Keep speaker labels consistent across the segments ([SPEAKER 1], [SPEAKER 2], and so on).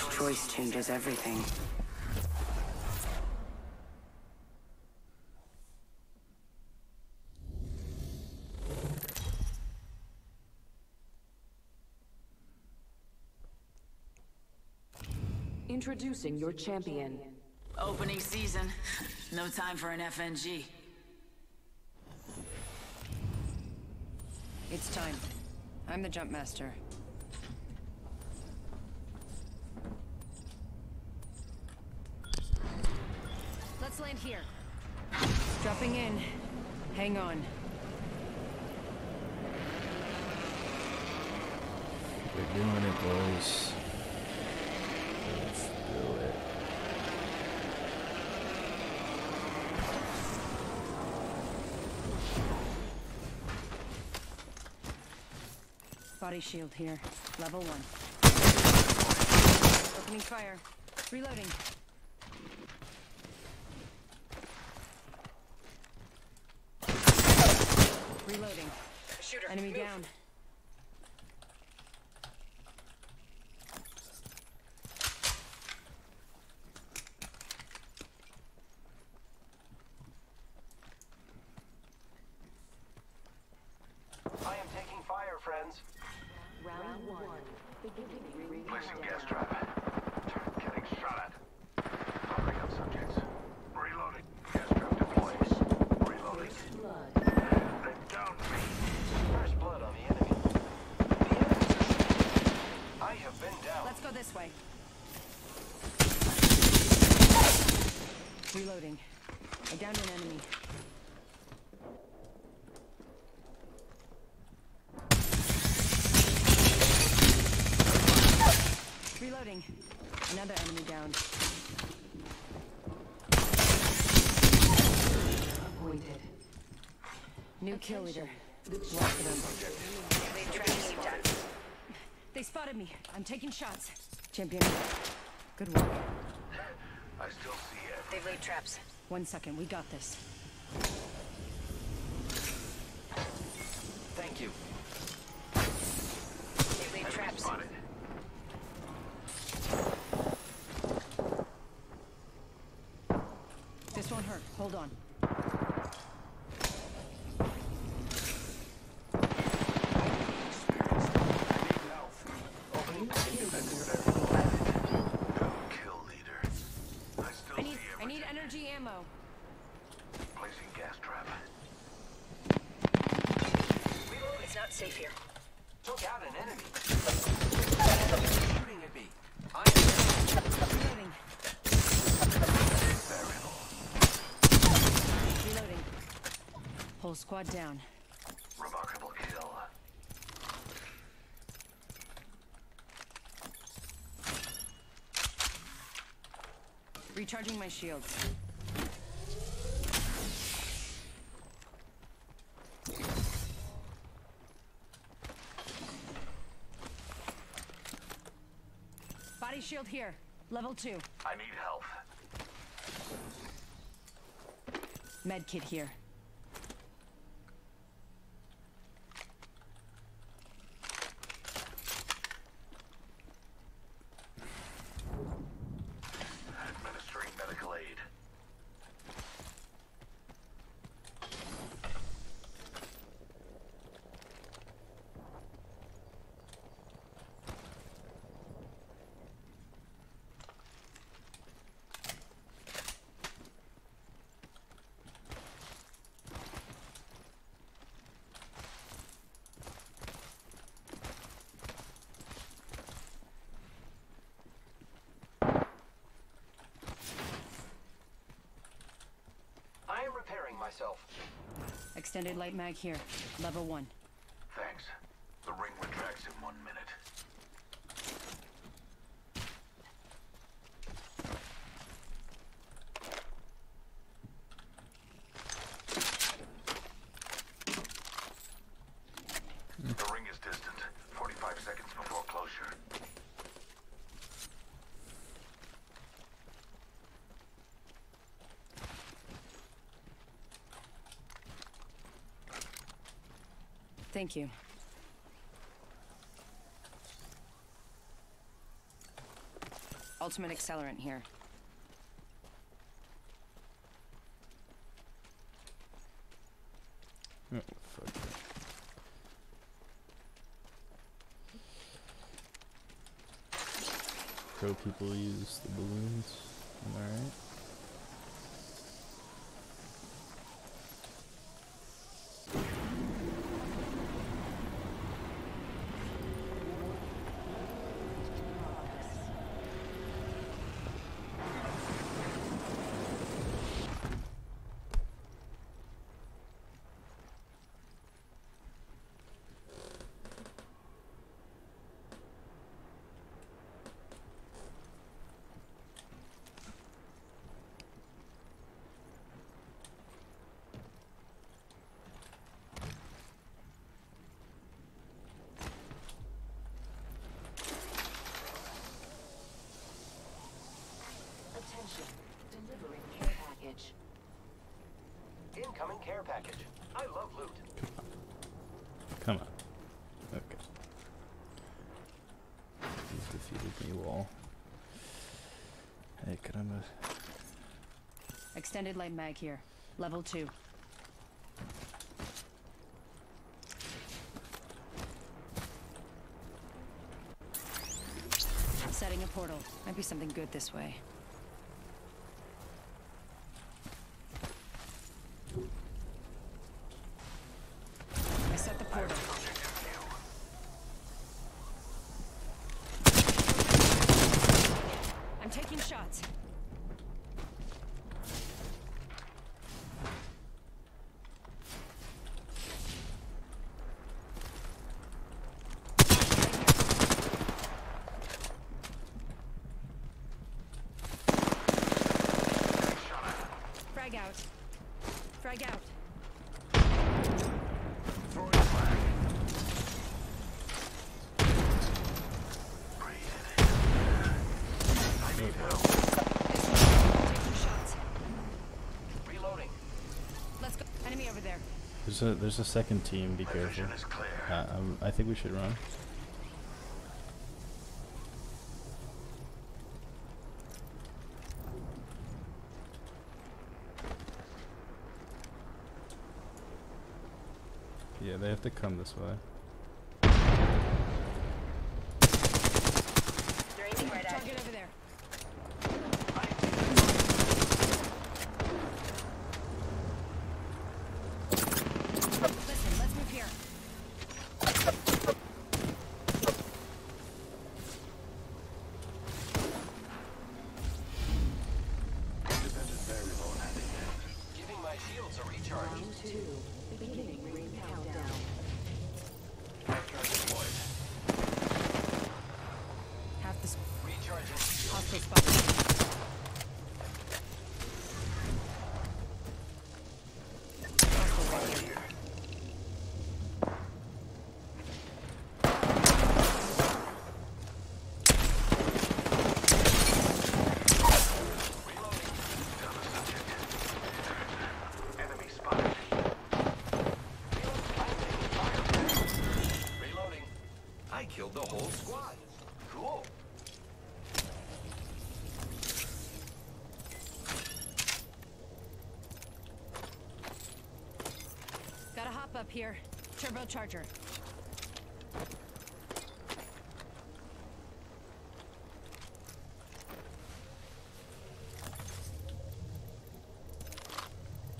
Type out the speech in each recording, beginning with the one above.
[SPEAKER 1] Each choice changes everything.
[SPEAKER 2] Introducing your champion.
[SPEAKER 3] Opening season. No time for an FNG.
[SPEAKER 4] It's time. I'm the jump master. Land here. Dropping in. Hang on.
[SPEAKER 5] We're doing it, boys. Let's do it.
[SPEAKER 4] Body shield here. Level one. Opening fire. Reloading. Reloading. Enemy down.
[SPEAKER 6] I am taking fire, friends.
[SPEAKER 2] Round one. Beginning ring
[SPEAKER 6] Placing gas trap. Target getting shot at. Firing up subjects. Reloading. Gas trap deployed. Reloading.
[SPEAKER 2] Blood.
[SPEAKER 6] They downed me. First blood on the enemy. The enemy's I have been down.
[SPEAKER 4] Let's go this way. Reloading. I downed an enemy. Reloading. Another enemy down.
[SPEAKER 2] Appointed.
[SPEAKER 4] New kill leader. Watch for them. They spotted me. I'm taking shots. Champion. Good work.
[SPEAKER 6] I still see everything.
[SPEAKER 4] They've laid traps. One second. We got this.
[SPEAKER 6] Thank you.
[SPEAKER 4] They've laid
[SPEAKER 6] Enemy spotted.
[SPEAKER 4] This won't hurt. Hold on.
[SPEAKER 6] Kill leader. I still
[SPEAKER 4] I need
[SPEAKER 6] see
[SPEAKER 4] I
[SPEAKER 6] everything.
[SPEAKER 4] need energy ammo.
[SPEAKER 6] Placing gas trap.
[SPEAKER 4] It's not safe here.
[SPEAKER 6] Took out an enemy. Shooting at me. I am
[SPEAKER 4] Reloading.
[SPEAKER 6] Barrel.
[SPEAKER 4] Reloading. Whole squad down.
[SPEAKER 6] Remarkable kill.
[SPEAKER 4] Recharging my shields. Body shield here. Level two.
[SPEAKER 6] I need help.
[SPEAKER 4] Med kit here.
[SPEAKER 6] myself.
[SPEAKER 4] Extended light mag here. Level
[SPEAKER 6] 1.
[SPEAKER 4] Thank you. Ultimate accelerant here.
[SPEAKER 5] Oh, fuck. Pro people use the balloons. Am
[SPEAKER 2] package.
[SPEAKER 7] Incoming care package. I love loot.
[SPEAKER 5] Come on. Okay. You've defeated me, wall. Hey, caramba.
[SPEAKER 4] Extended light mag here. Level 2. Setting a portal. Might be something good this way. I set the portal. I'm taking shots. Frag out. Frag out.
[SPEAKER 6] Throwing frag. Breathe it in. I need help.
[SPEAKER 4] Taking shots.
[SPEAKER 7] Reloading.
[SPEAKER 4] Let's go. Enemy over there.
[SPEAKER 5] There's a there's a second team. Be careful. Uh, um, I think we should run. Yeah, they have to come this way.
[SPEAKER 4] Target over there. Listen, let's move here.
[SPEAKER 6] Independent variable added.
[SPEAKER 7] Giving my shields a recharge.
[SPEAKER 2] Round two. Beginning ring countdown.
[SPEAKER 6] Headcount deployed.
[SPEAKER 4] Half the s-
[SPEAKER 7] Recharging shield.
[SPEAKER 4] hostile spot. Hostile right here.
[SPEAKER 6] Down the subject. Enemy spotted.
[SPEAKER 7] Reloading. I killed the whole squad. Cool.
[SPEAKER 4] Gotta hop up here. Turbocharger.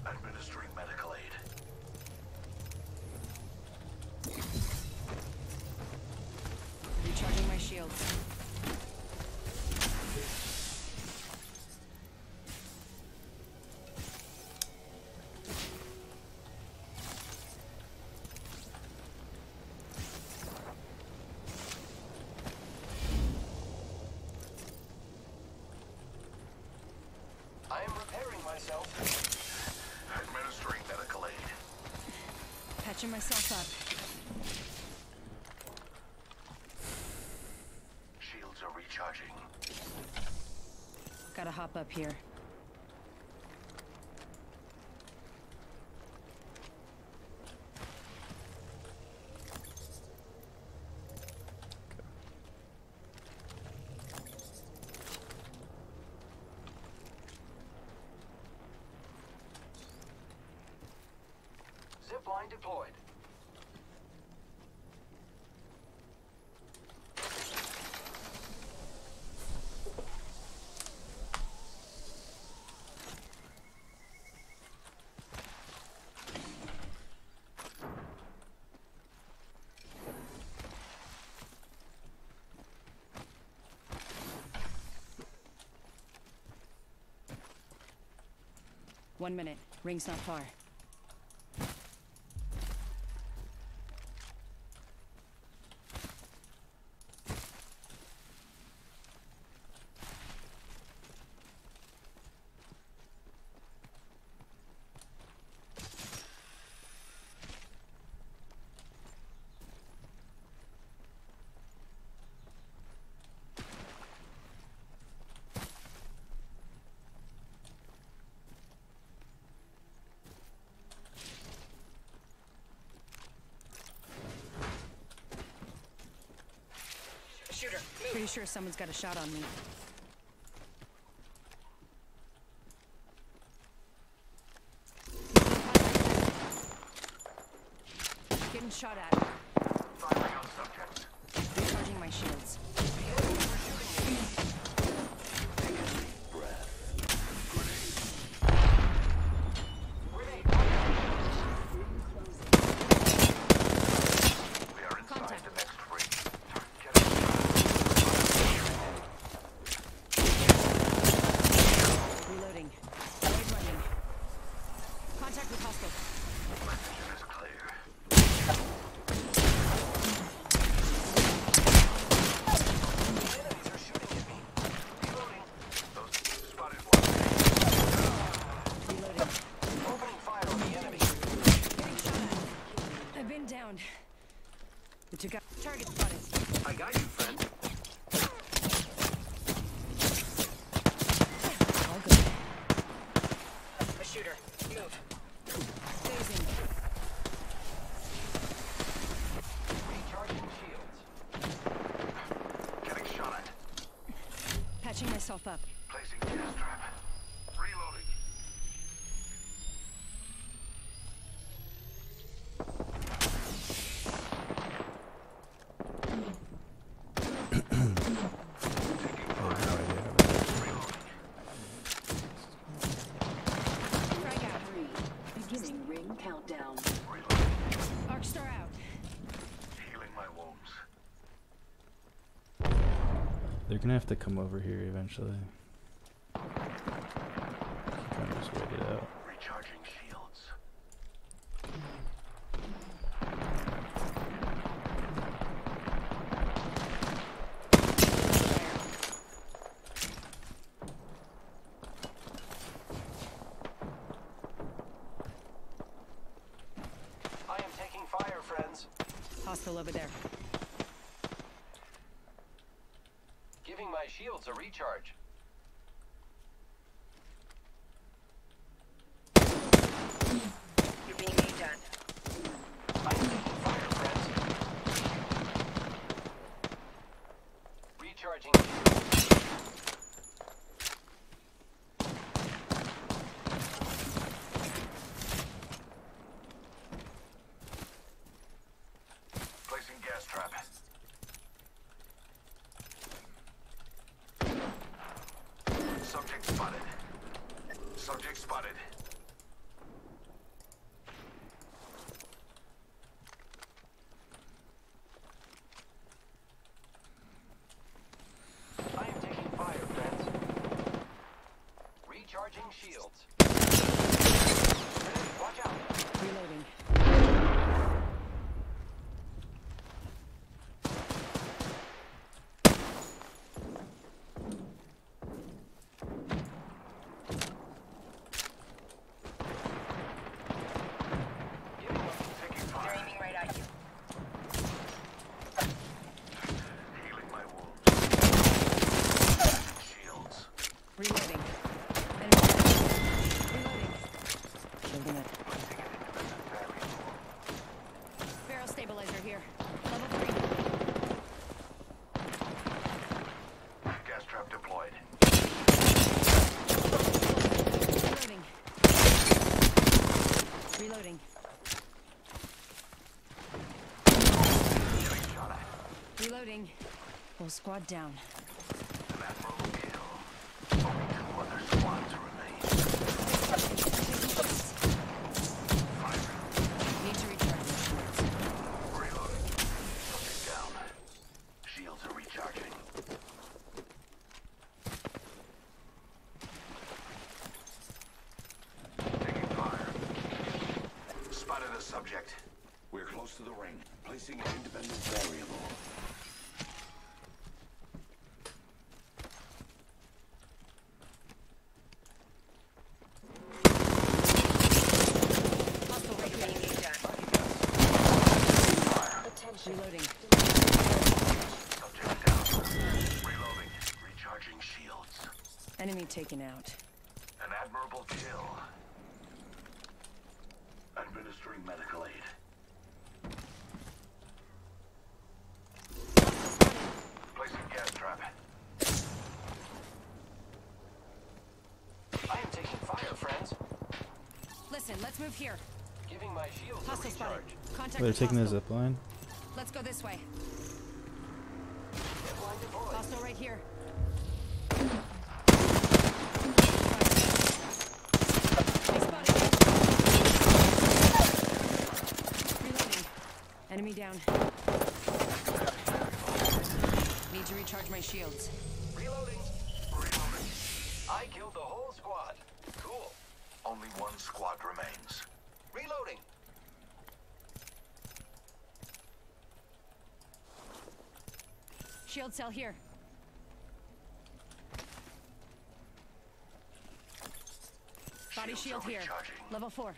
[SPEAKER 6] Administering medical aid.
[SPEAKER 4] Recharging my shields.
[SPEAKER 7] Myself.
[SPEAKER 6] Administering medical aid.
[SPEAKER 4] Patching myself up.
[SPEAKER 6] Shields are recharging.
[SPEAKER 4] Gotta hop up here. One minute. Ring's not far.
[SPEAKER 7] Shooter, move.
[SPEAKER 4] Pretty sure someone's got a shot on me. Getting shot at.
[SPEAKER 5] gonna have to come over here eventually.
[SPEAKER 6] Recharging shields.
[SPEAKER 7] I am taking fire, friends.
[SPEAKER 4] Hostile over there.
[SPEAKER 7] shields are recharge.
[SPEAKER 6] Subject spotted. Subject spotted. Spotted a subject. We're close to the ring. Placing an independent variable.
[SPEAKER 4] Hostile right here.
[SPEAKER 1] Being done.
[SPEAKER 4] Reloading.
[SPEAKER 6] Subject down. Reloading. Recharging shields.
[SPEAKER 4] Enemy taken out.
[SPEAKER 6] An admirable kill. Administering medical aid. Placing gas trap.
[SPEAKER 7] I am taking fire, friends.
[SPEAKER 4] Listen, let's move here.
[SPEAKER 7] Giving my shields a
[SPEAKER 4] Hostile spotted.
[SPEAKER 7] recharge.
[SPEAKER 4] Contact
[SPEAKER 5] They're
[SPEAKER 4] with
[SPEAKER 5] taking the
[SPEAKER 4] hostile.
[SPEAKER 5] zip line.
[SPEAKER 4] Let's go this way. Hostile right here. me down. Need to recharge my shields.
[SPEAKER 7] Reloading.
[SPEAKER 6] Reloading.
[SPEAKER 7] I killed the whole squad. Cool.
[SPEAKER 6] Only one squad remains.
[SPEAKER 7] Reloading.
[SPEAKER 4] Shield cell here. Body
[SPEAKER 6] Shields
[SPEAKER 4] shield here. Level
[SPEAKER 6] 4.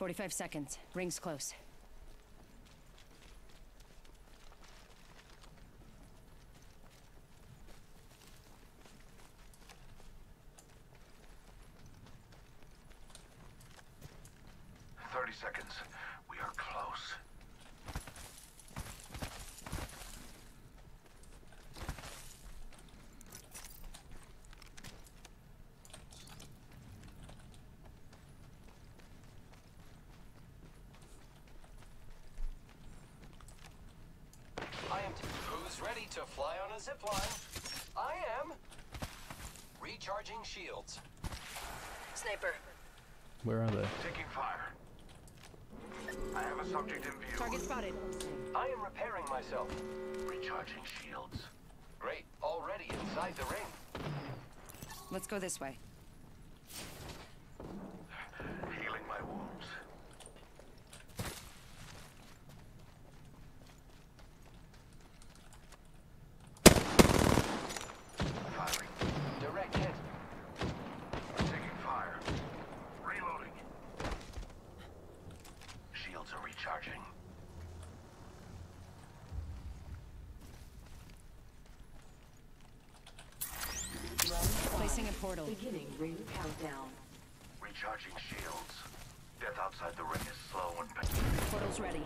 [SPEAKER 4] 45 seconds. Ring's close.
[SPEAKER 6] Thirty seconds. We are close.
[SPEAKER 7] To fly on a zip line? I am. Recharging shields.
[SPEAKER 1] Sniper.
[SPEAKER 5] Where are they?
[SPEAKER 6] Taking fire. I have a subject in view.
[SPEAKER 4] Target spotted.
[SPEAKER 7] I am repairing myself.
[SPEAKER 6] Recharging shields.
[SPEAKER 7] Great. Already inside the ring.
[SPEAKER 4] Let's go this way.
[SPEAKER 6] Healing my wounds. Firing.
[SPEAKER 7] Direct hit.
[SPEAKER 6] Taking fire. Reloading. Shields are recharging.
[SPEAKER 4] Placing a portal.
[SPEAKER 2] Beginning ring countdown.
[SPEAKER 6] Recharging shields. Death outside the ring is slow and painful.
[SPEAKER 4] Portal's ready.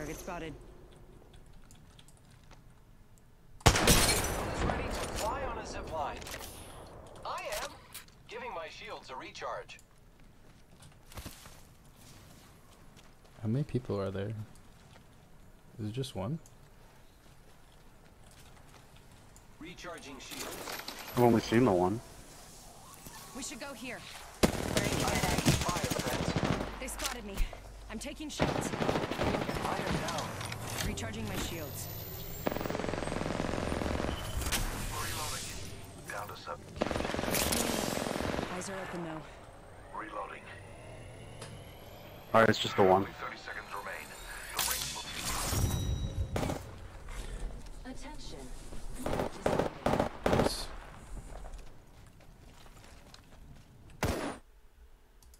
[SPEAKER 4] Target spotted.
[SPEAKER 7] Who's ready to fly on a zip line? I am. Giving my shields a recharge.
[SPEAKER 5] How many people are there? Is it just one?
[SPEAKER 7] Recharging shields.
[SPEAKER 8] I've only seen the one.
[SPEAKER 4] We should go here.
[SPEAKER 7] Fire.
[SPEAKER 4] They spotted me. I'm taking shots. Recharging my shields.
[SPEAKER 6] Reloading. Down to sub.
[SPEAKER 4] Eyes are open though.
[SPEAKER 6] Reloading.
[SPEAKER 8] Alright, it's just the one.
[SPEAKER 6] Attention.